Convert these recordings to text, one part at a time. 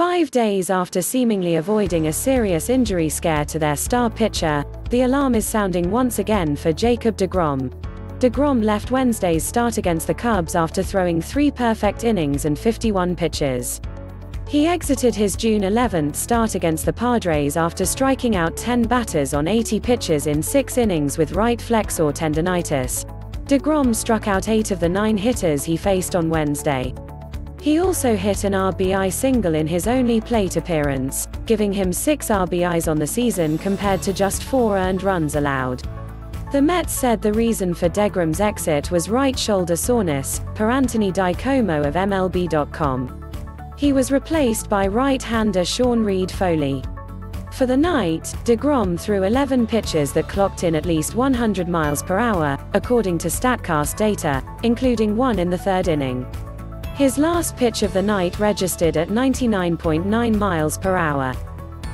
Five days after seemingly avoiding a serious injury scare to their star pitcher, the alarm is sounding once again for Jacob DeGrom. DeGrom left Wednesday's start against the Cubs after throwing three perfect innings and 51 pitches. He exited his June 11th start against the Padres after striking out 10 batters on 80 pitches in six innings with right flexor tendonitis. DeGrom struck out eight of the nine hitters he faced on Wednesday. He also hit an RBI single in his only plate appearance, giving him six RBIs on the season compared to just four earned runs allowed. The Mets said the reason for DeGrom's exit was right shoulder soreness, per Anthony DiComo of MLB.com. He was replaced by right-hander Sean Reid-Foley. For the night, DeGrom threw 11 pitches that clocked in at least 100 miles per hour, according to StatCast data, including one in the third inning. His last pitch of the night registered at 99.9 miles per hour.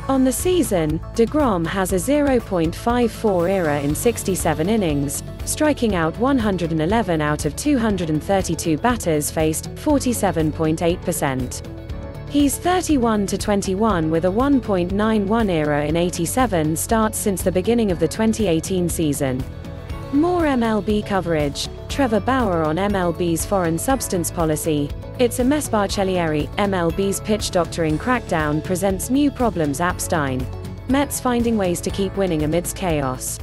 On the season, DeGrom has a 0.54 ERA in 67 innings, striking out 111 out of 232 batters faced, 47.8%. He's 31 to 21 with a 1.91 ERA in 87 starts since the beginning of the 2018 season. More MLB coverage. Trevor Bauer on MLB's foreign substance policy. It's a Mess Baccellieri, MLB's pitch doctoring crackdown presents new problems Apstein. Mets finding ways to keep winning amidst chaos.